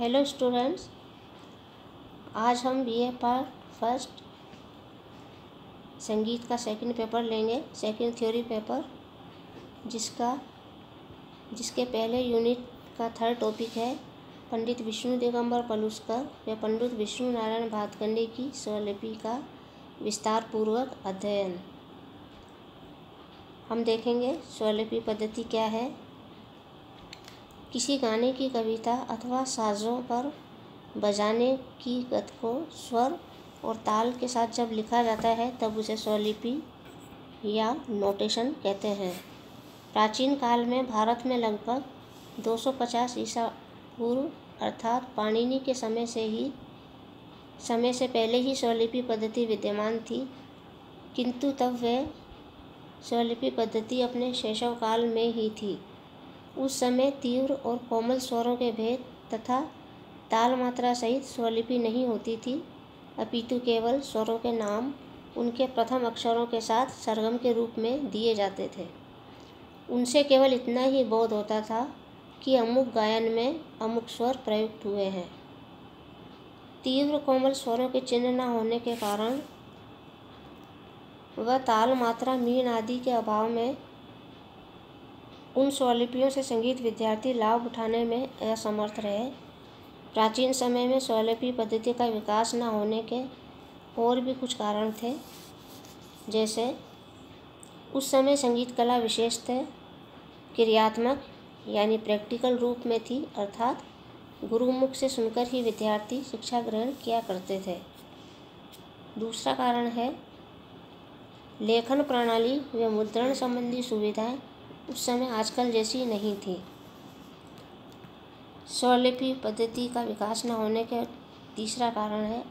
Hello students आज हम B ए part first संगीत का सेकंड पेपर लेंगे सेकंड थ्योरी पेपर जिसका, जिसके पहले यूनिट का थर्ड टॉपिक है, पंडित विष्णु दिगंबर पलुस्कर व पंडित विष्णु नारायण भातखंडे की स्वलिपि का विस्तार पूर्वक अध्ययन। हम देखेंगे स्वलिपि पद्धति क्या है। किसी गाने की कविता अथवा साजों पर बजाने की गत को स्वर और ताल के साथ जब लिखा जाता है, तब उसे स्वलिपि या नोटेशन कहते हैं। प्राचीन काल में भारत में लगभग 250 ईसा पूर्व, अर्थात पाणिनि के समय से ही, समय से पहले ही स्वलिपि पद्धति विद्यमान थी। किंतु तब वह स्वलिपि पद्धति अपने शैशव काल में ही थी। उस समय तीव्र और कोमल स्वरों के भेद तथा ताल मात्रा सहित स्वलिपि नहीं होती थी। अपितु केवल स्वरों के नाम उनके प्रथम अक्षरों के साथ सरगम के रूप में दिए जाते थे। उनसे केवल इतना ही बोध होता था कि अमुक गायन में अमुक स्वर प्रयुक्त हुए हैं। तीव्र कोमल स्वरों के चिन्ह न होने के कारण वह ताल मात्रा मीण आदि के अभाव में उन स्वलिपियों से संगीत विद्यार्थी लाभ उठाने में असमर्थ रहे। प्राचीन समय में स्वलिपि पद्धति का विकास न होने के और भी कुछ कारण थे। जैसे, उस समय संगीत कला विशेषतः क्रियात्मक यानी प्रैक्टिकल रूप में थी, अर्थात गुरुमुख से सुनकर ही विद्यार्थी शिक्षा ग्रहण किया करते थे। दूसरा कारण है, लेखन प्रणाली व मुद्रण संबंधी सुविधाएँ उस समय आजकल जैसी नहीं थी। स्वलिपि पद्धति का विकास न होने के तीसरा कारण है,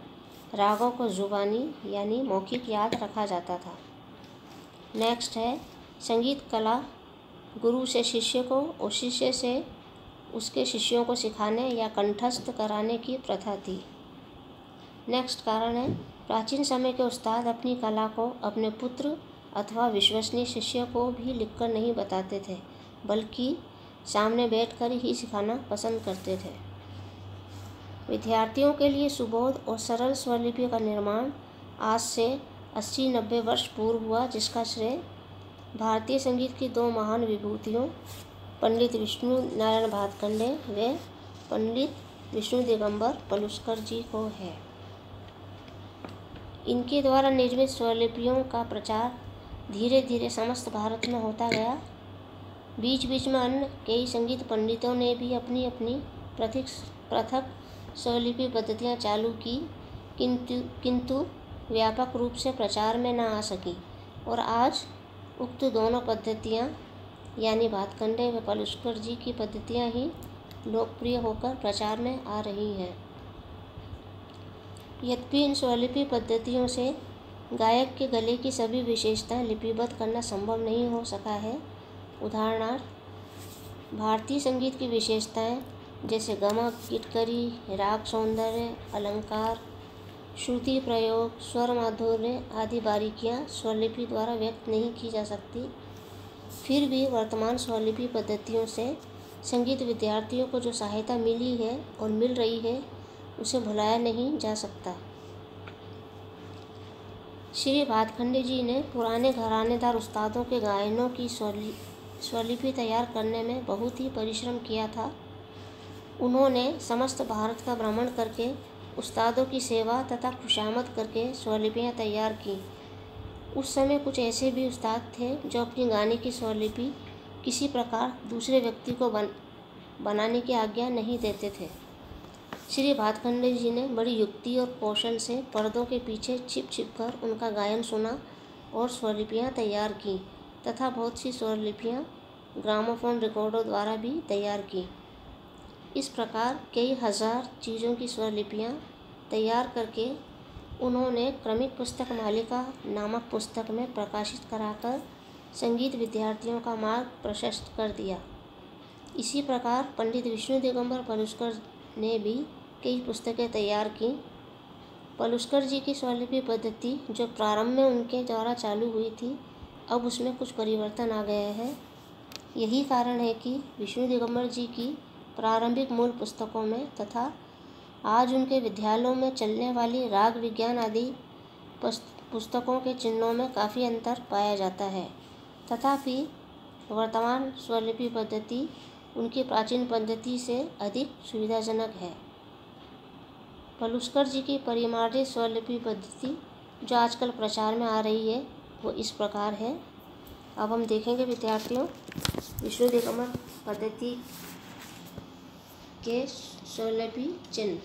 रागों को जुबानी यानी मौखिक याद रखा जाता था। नेक्स्ट है, संगीत कला, गुरु से शिष्य को और शिष्य से उसके शिष्यों को सिखाने या कंठस्थ कराने की प्रथा थी। नेक्स्ट कारण है, प्राचीन समय के उस्ताद अपनी कला को अपने पुत्र अथवा विश्वसनीय शिष्य को भी लिखकर नहीं बताते थे, बल्कि सामने बैठकर ही सिखाना पसंद करते थे। विद्यार्थियों के लिए सुबोध और सरल स्वलिपि का निर्माण आज से अस्सी नब्बे वर्ष पूर्व हुआ, जिसका श्रेय भारतीय संगीत की दो महान विभूतियों, पंडित विष्णु नारायण भातखंडे व पंडित विष्णु दिगंबर पलुस्कर जी को है। इनके द्वारा निर्मित स्वलिपियों का प्रचार धीरे धीरे समस्त भारत में होता गया। बीच बीच में अन्य कई संगीत पंडितों ने भी अपनी अपनी पृथक पृथक स्वलिपि पद्धतियाँ चालू की, किंतु किंतु व्यापक रूप से प्रचार में न आ सकी। और आज उक्त दोनों पद्धतियाँ, यानी भातखंडे व पलुष्कर जी की पद्धतियाँ ही लोकप्रिय होकर प्रचार में आ रही हैं। यद्यपि इन स्वलिपि पद्धतियों से गायक के गले की सभी विशेषताएँ लिपिबद्ध करना संभव नहीं हो सका है। उदाहरणार्थ, भारतीय संगीत की विशेषताएँ जैसे गमक किटकरी, राग सौंदर्य, अलंकार, श्रुति प्रयोग, स्वर माधुर्य आदि बारीकियाँ स्वलिपि द्वारा व्यक्त नहीं की जा सकती। फिर भी वर्तमान स्वलिपि पद्धतियों से संगीत विद्यार्थियों को जो सहायता मिली है और मिल रही है, उसे भुलाया नहीं जा सकता। श्री भातखंडे जी ने पुराने घरानेदार उस्तादों के गायनों की स्वलि स्वलिपि तैयार करने में बहुत ही परिश्रम किया था। उन्होंने समस्त भारत का भ्रमण करके उस्तादों की सेवा तथा खुशामद करके स्वलिपियाँ तैयार की। उस समय कुछ ऐसे भी उस्ताद थे जो अपनी गाने की स्वलिपि किसी प्रकार दूसरे व्यक्ति को बन, बनाने की आज्ञा नहीं देते थे। श्री भातखंडे जी ने बड़ी युक्ति और कौशल से पर्दों के पीछे छिप छिप कर उनका गायन सुना और स्वरलिपियाँ तैयार की तथा बहुत सी स्वरलिपियाँ ग्रामोफोन रिकॉर्डों द्वारा भी तैयार की। इस प्रकार कई हज़ार चीज़ों की स्वरलिपियाँ तैयार करके उन्होंने क्रमिक पुस्तक मालिका नामक पुस्तक में प्रकाशित कराकर संगीत विद्यार्थियों का मार्ग प्रशस्त कर दिया। इसी प्रकार पंडित विष्णु दिगंबर पलुस्कर ने भी कई पुस्तकें तैयार की। पलुस्कर जी की स्वलिपि पद्धति, जो प्रारंभ में उनके द्वारा चालू हुई थी, अब उसमें कुछ परिवर्तन आ गए हैं। यही कारण है कि विष्णु दिगंबर जी की प्रारंभिक मूल पुस्तकों में तथा आज उनके विद्यालयों में चलने वाली राग विज्ञान आदि पुस्तकों के चिन्हों में काफ़ी अंतर पाया जाता है। तथापि, वर्तमान स्वलिपि पद्धति उनकी प्राचीन पद्धति से अधिक सुविधाजनक है। पलुस्कर जी की परिमार्जित स्वलिपि पद्धति जो आजकल प्रचार में आ रही है, वो इस प्रकार है। अब हम देखेंगे विद्यार्थियों, विष्णु दिगंबर पद्धति के स्वलिपि चिन्ह।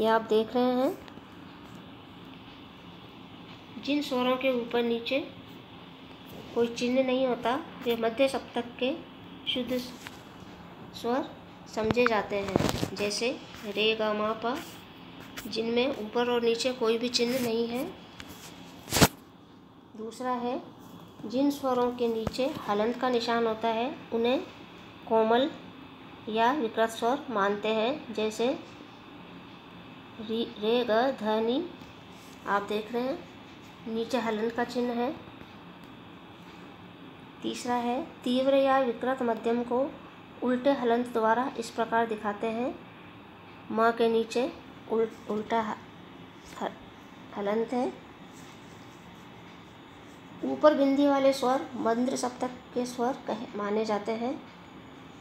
ये आप देख रहे हैं। जिन स्वरों के ऊपर नीचे कोई चिन्ह नहीं होता, वे मध्य सप्तक के शुद्ध स्वर समझे जाते हैं। जैसे रे, ग, मा, प, जिनमें ऊपर और नीचे कोई भी चिन्ह नहीं है। दूसरा है, जिन स्वरों के नीचे हलंत का निशान होता है, उन्हें कोमल या विकृत स्वर मानते हैं। जैसे, री ग धनी आप देख रहे हैं, नीचे हलंत का चिन्ह है। तीसरा है, तीव्र या विकृत मध्यम को उल्टे हलंत द्वारा इस प्रकार दिखाते हैं। म के नीचे उल, उल्टा हलंत है। ऊपर बिंदी वाले स्वर मंद्र सप्तक के स्वर कहे माने जाते हैं।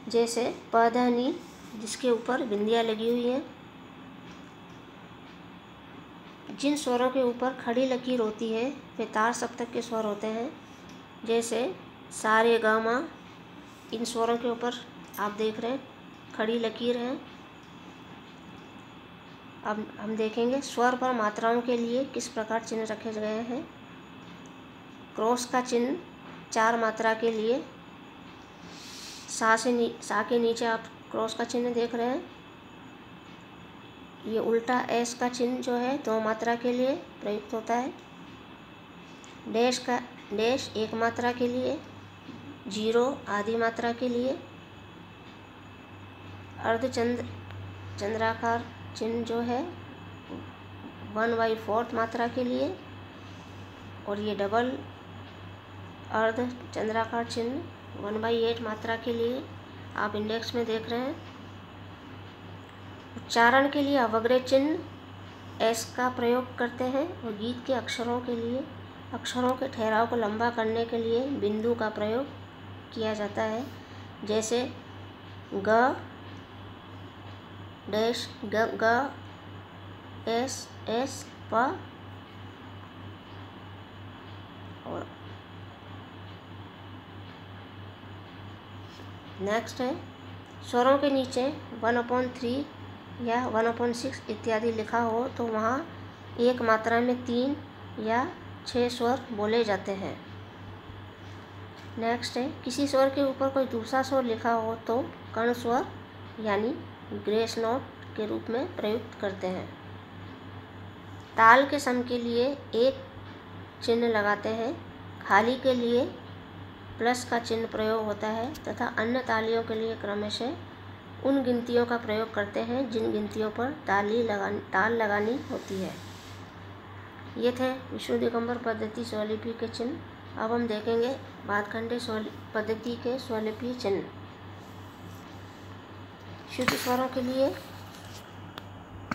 जैसे पधनी जिसके ऊपर बिंदियाँ लगी हुई हैं। जिन स्वरों के ऊपर खड़ी लकीर होती है वे तार सप्तक के स्वर होते हैं। जैसे सारे गामा इन स्वरों के ऊपर आप देख रहे हैं, खड़ी लकीर है। अब हम देखेंगे स्वर पर मात्राओं के लिए किस प्रकार चिन्ह रखे गए हैं। क्रॉस का चिन्ह चार मात्रा के लिए। सा से नी, सा के नीचे आप क्रॉस का चिन्ह देख रहे हैं। ये उल्टा एस का चिन्ह जो है, दो मात्रा के लिए प्रयुक्त होता है। डैश का, डैश एक मात्रा के लिए, ज़ीरो आधी मात्रा के लिए। अर्धचंद्र, चंद्राकार चिन्ह जो है, वन बाई फोर्थ मात्रा के लिए, और ये डबल अर्ध चंद्राकार चिन्ह, वन बाई एट मात्रा के लिए आप इंडेक्स में देख रहे हैं। उच्चारण के लिए अवग्रह चिन्ह एस का प्रयोग करते हैं, और गीत के अक्षरों के लिए, अक्षरों के ठहराव को लंबा करने के लिए बिंदु का प्रयोग किया जाता है, जैसे ग डैश ग एस एस प और नेक्स्ट है, स्वरों के नीचे वन अपॉन थ्री या वन अपॉन सिक्स इत्यादि लिखा हो तो वहाँ एक मात्रा में तीन या छः स्वर बोले जाते हैं। नेक्स्ट है, किसी स्वर के ऊपर कोई दूसरा स्वर लिखा हो तो कर्ण स्वर, यानी ग्रेस नोट के रूप में प्रयुक्त करते हैं। ताल के सम के लिए एक चिन्ह लगाते हैं। खाली के लिए प्लस का चिन्ह प्रयोग होता है तथा अन्य तालियों के लिए क्रमशः उन गिनतियों का प्रयोग करते हैं जिन गिनतियों पर ताली लगा ताल लगानी होती है। ये थे विष्णु दिगंबर पद्धति स्वलिपि के चिन्ह। अब हम देखेंगे बातखंडे स्व पद्धति के स्वलिपि चिन्ह। शुद्ध स्वरों के लिए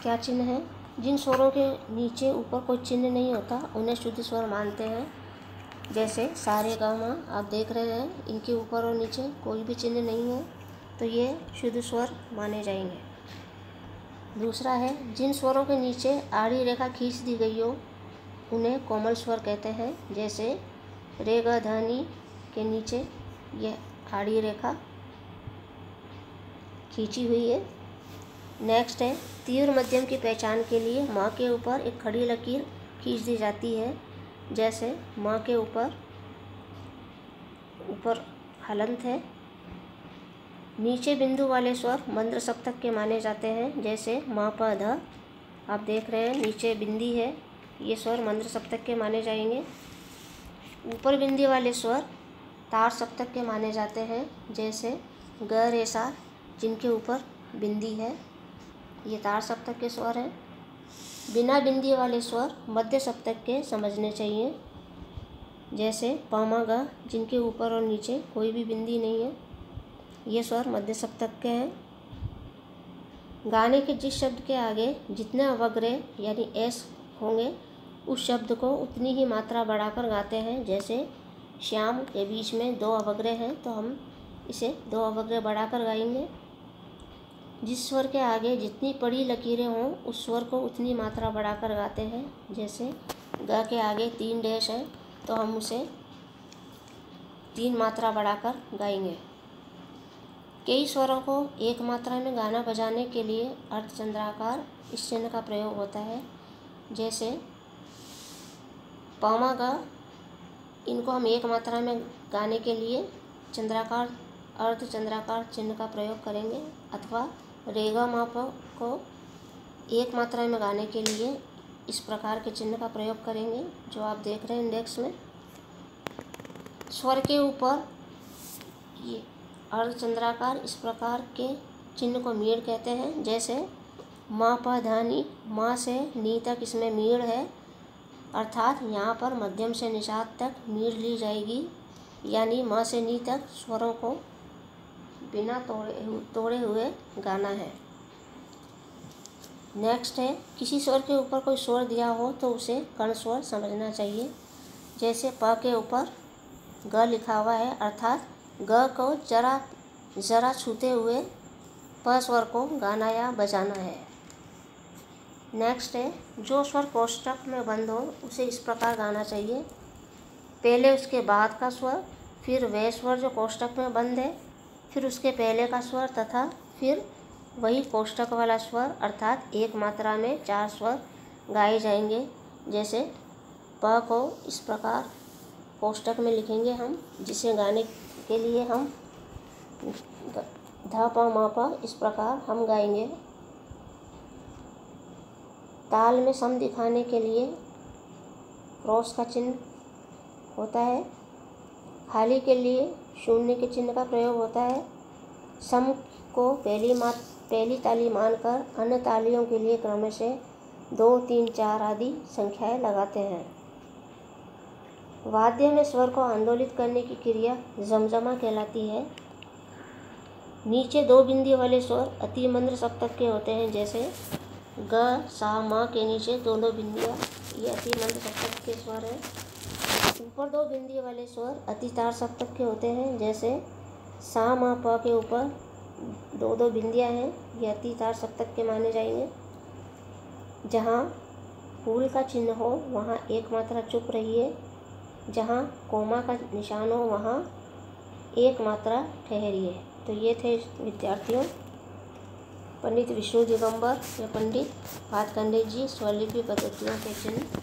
क्या चिन्ह है? जिन स्वरों के नीचे ऊपर कोई चिन्ह नहीं होता, उन्हें शुद्ध स्वर मानते हैं। जैसे सारे गामा, आप देख रहे हैं, इनके ऊपर और नीचे कोई भी चिन्ह नहीं है तो ये शुद्ध स्वर माने जाएँगे। दूसरा है, जिन स्वरों के नीचे आड़ी रेखा खींच दी गई हो, उन्हें कोमल स्वर कहते हैं। जैसे रेगा धानी के नीचे यह आड़ी रेखा खींची हुई है। नेक्स्ट है, तीव्र मध्यम की पहचान के लिए माँ के ऊपर एक खड़ी लकीर खींच दी जाती है। जैसे माँ के ऊपर ऊपर हलंत है। नीचे बिंदु वाले स्वर मंद्र सप्तक के माने जाते हैं। जैसे माँ प ध, आप देख रहे हैं, नीचे बिंदी है। ये स्वर मंद्र सप्तक के माने जाएँगे। ऊपर बिंदी वाले स्वर तार सप्तक के माने जाते हैं। जैसे ग रेसा जिनके ऊपर बिंदी है, ये तार सप्तक के स्वर हैं। बिना बिंदी वाले स्वर मध्य सप्तक के समझने चाहिए। जैसे पामा गा जिनके ऊपर और नीचे कोई भी बिंदी नहीं है, ये स्वर मध्य सप्तक के हैं। गाने के जिस शब्द के आगे जितने अवग्रह यानी एस होंगे, उस शब्द को उतनी ही मात्रा बढ़ाकर गाते हैं। जैसे श्याम के बीच में दो अवग्रह हैं तो हम इसे दो अवग्रह बढ़ाकर गाएँगे। जिस स्वर के आगे जितनी पड़ी लकीरें हों, उस स्वर को उतनी मात्रा बढ़ाकर गाते हैं। जैसे, ग के आगे तीन डैश है तो हम उसे तीन मात्रा बढ़ाकर गाएँगे। कई स्वरों को एक मात्रा में गाना बजाने के लिए अर्धचंद्राकार इस चिन्ह का प्रयोग होता है। जैसे पामा गा, इनको हम एक मात्रा में गाने के लिए चंद्राकार, अर्धचंद्राकार चिन्ह का प्रयोग करेंगे, अथवा रेगा माप को एक मात्रा में गाने के लिए इस प्रकार के चिन्ह का प्रयोग करेंगे, जो आप देख रहे हैं इंडेक्स में। स्वर के ऊपर ये अर्धचंद्राकार इस प्रकार के चिन्ह को मीड़ कहते हैं, जैसे, माँ पा धानी, माँ से नी तक इसमें मीड़ है। अर्थात, यहाँ पर मध्यम से निषाद तक मीड़ ली जाएगी, यानी माँ से नी तक स्वरों को बिना तोड़े तोड़े हुए गाना है। नेक्स्ट है, किसी स्वर के ऊपर कोई स्वर दिया हो तो उसे कर्ण स्वर समझना चाहिए। जैसे प के ऊपर ग लिखा हुआ है, अर्थात ग को जरा, ज़रा छूते हुए प स्वर को गाना या बजाना है। नेक्स्ट है, जो स्वर कोष्टक में बंद हो, उसे इस प्रकार गाना चाहिए। पहले उसके बाद का स्वर, फिर वह स्वर जो कोष्टक में बंद है। फिर उसके पहले का स्वर तथा फिर वही कोष्टक वाला स्वर अर्थात एक मात्रा में चार स्वर गाए जाएँगे। जैसे प को इस प्रकार कोष्टक में लिखेंगे हम, जिसे गाने के लिए हम ध प, म प इस प्रकार हम गाएँगे। ताल में सम दिखाने के लिए क्रॉस का चिन्ह होता है। खाली के लिए शून्य के चिन्ह का प्रयोग होता है। सम को पहली मात, पहली ताली मानकर अन्य तालियों के लिए क्रम से दो, तीन, चार आदि संख्याएँ लगाते हैं। वाद्य में स्वर को आंदोलित करने की क्रिया जमजमा कहलाती है। नीचे दो बिंदी वाले स्वर अति मंद्र सप्तक के होते हैं, जैसे ग, सा, मा के नीचे दोनों बिंदियाँ ये अति मंद्र सप्तक के स्वर हैं। ऊपर दो बिंदी वाले स्वर अति तार सप्तक के होते हैं, जैसे सा, मा, प के ऊपर दो दो बिंदियाँ हैं, ये अति तार सप्तक के माने जाएँगे। जहाँ फूल का चिन्ह हो, वहाँ एक मात्रा चुप रही है। जहाँ कोमा का निशान हो, वहाँ एक मात्रा ठहरिए तो ये थे विद्यार्थियों, पंडित विष्णु दिगंबर या पंडित भातखंडे जी स्वलिपि पद्धतियों के चिन्ह।